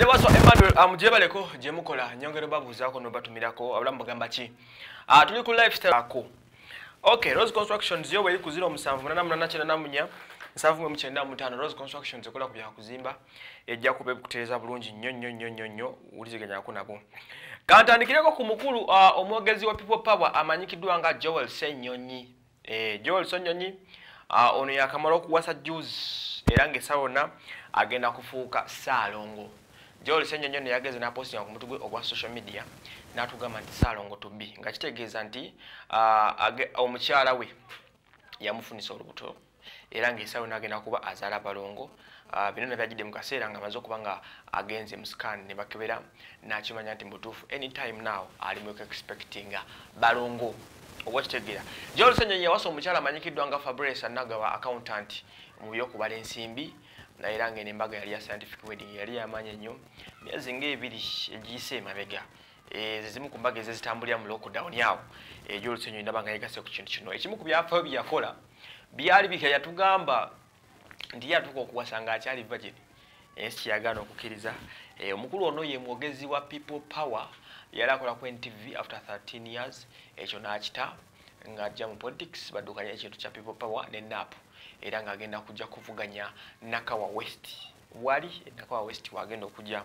zewaso emmanuel amujebaleko gyemukola nyongero babuuzaako nobatumirako abulamu bagamba ki? Ah, tuli ku lifestyle ako. Okay rose constructions yo bweri ku 078894 7995 rose constructions ekola ku byakuzimba ejja kuba ekutereeza bulungi nnyo nnyo nnyo nnyo nnyo wuliziganyako nabo. Kantandikireko ku mukulu uh, omwogezi wa people power amanyikiddwa nga joel senyonyi eh, joel senyonyi uh, ono yakamala okuwasa juice era ng'essaawa yonna agenda kufuuka saalongo joel senyonyi ono yageze n'apostinga ku mutwe gwe ogwa social media. N'atugamba nti saalongo tubbi. Nga kitegeeza nti age- omukyala we yamufunisa olubuto era ng'essaawa yonna agenda kuba azaala balongo Uh, bino nebyajjidde mu kaseera nga amaze okuba nga agenze mu scan ne bakebera n'akimanya nti mubutuufu anytime now ali mu expectinga balongo. Oba kitegeera. Gyolusenyonyi yawasa omukyala amanyikiddwa nga fabrice anagawa accountant mu byokubala ensimbi. naye era ng'eno embaga yali ya scientific wedding yali yamaanyi ennyo myezi ng'ebiri egiyise emabega. Eh, ze zimu ku mbaga ezezitambulira mu lockdown awo. Egyolusenyonyi ndaba nga yegase ku kintu kino. Ekimu ku byafaayo bye yakola byali bika yatugamba nti yatuuka okuwasa nga akyali virgin naye sikiyagaana okukkiriza. Eh, omukulu ono ye mwogezi wa people power yali akola ku ntv after 13 years. Ekyo n'akita ng'ajja mu politics baddukanya ekintu kya people power ne nap. Era ng'agenda kujja kuvuganya nakawa west. Wali nakawa west wagenda okujja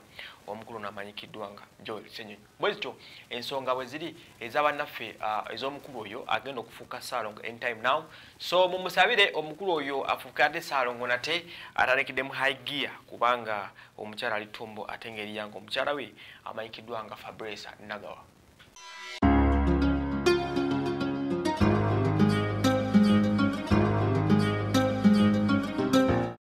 omukulu n'amanyikiddwa nga joel senyonyi bwe zityo ensonga bwe ziri ez'abannaffe uh, ez'omukulu oyo agenda okufuuka saalongo anytime now. So mumusabire omukulu oyo afuuke ate saalongo nate atandikidde mu high gear kubanga omukyala ali tumbo ate ng'eriyanga omukyala we amanyikiddwa nga fabrice nagawa